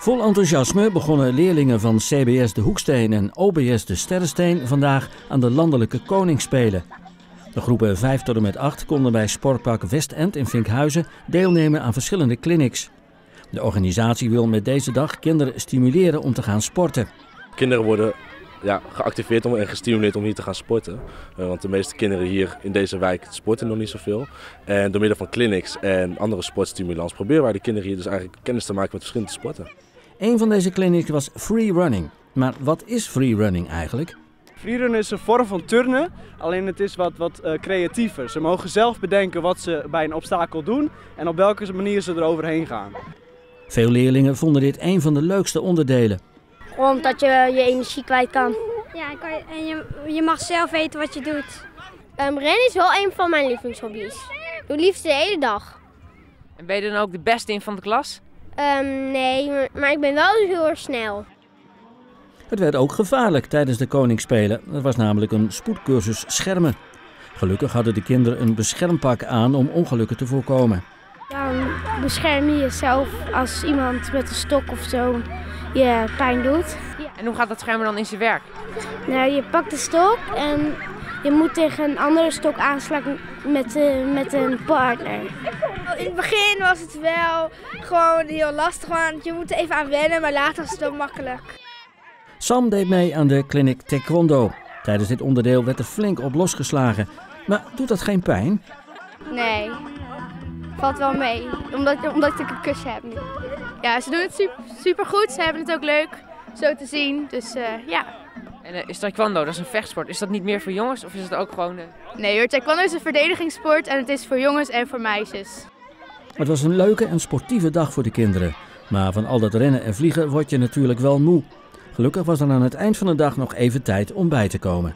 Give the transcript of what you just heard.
Vol enthousiasme begonnen leerlingen van CBS de Hoeksteen en OBS de Sterrensteen vandaag aan de landelijke koningsspelen. De groepen 5 tot en met 8 konden bij Sportpark Westend in Vinkhuizen deelnemen aan verschillende clinics. De organisatie wil met deze dag kinderen stimuleren om te gaan sporten. Kinderen worden ja, geactiveerd om, en gestimuleerd om hier te gaan sporten. Uh, want de meeste kinderen hier in deze wijk sporten nog niet zoveel. En door middel van clinics en andere sportstimulans proberen wij de kinderen hier dus eigenlijk kennis te maken met verschillende sporten. Een van deze clinics was free running. Maar wat is free running eigenlijk? Freerun is een vorm van turnen, alleen het is wat, wat uh, creatiever. Ze mogen zelf bedenken wat ze bij een obstakel doen en op welke manier ze er overheen gaan. Veel leerlingen vonden dit een van de leukste onderdelen. Omdat je je energie kwijt kan. Ja, en je, je mag zelf weten wat je doet. Um, rennen is wel een van mijn lievelingshobby's. Ik doe liefst de hele dag. En ben je dan ook de beste in van de klas? Um, nee, maar ik ben wel heel erg snel. Het werd ook gevaarlijk tijdens de Koningsspelen. Er was namelijk een spoedcursus schermen. Gelukkig hadden de kinderen een beschermpak aan om ongelukken te voorkomen. Bescherm je jezelf als iemand met een stok of zo je pijn doet. En hoe gaat dat schermen dan in zijn werk? Nou, je pakt de stok en je moet tegen een andere stok aanslaan met, uh, met een partner. In het begin was het wel gewoon heel lastig, want je moet er even aan wennen, maar later was het wel makkelijk. Sam deed mee aan de clinic Taekwondo. Tijdens dit onderdeel werd er flink op losgeslagen. Maar doet dat geen pijn? Nee, valt wel mee. Omdat, omdat ik een kus heb nu. Ja, ze doen het super, super goed. Ze hebben het ook leuk zo te zien. Dus uh, ja. En uh, is taekwondo, dat is een vechtsport. Is dat niet meer voor jongens of is het ook gewoon... Uh... Nee hoor, taekwondo is een verdedigingssport en het is voor jongens en voor meisjes. Het was een leuke en sportieve dag voor de kinderen. Maar van al dat rennen en vliegen word je natuurlijk wel moe. Gelukkig was er aan het eind van de dag nog even tijd om bij te komen.